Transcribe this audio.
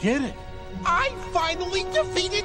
did it. I finally defeated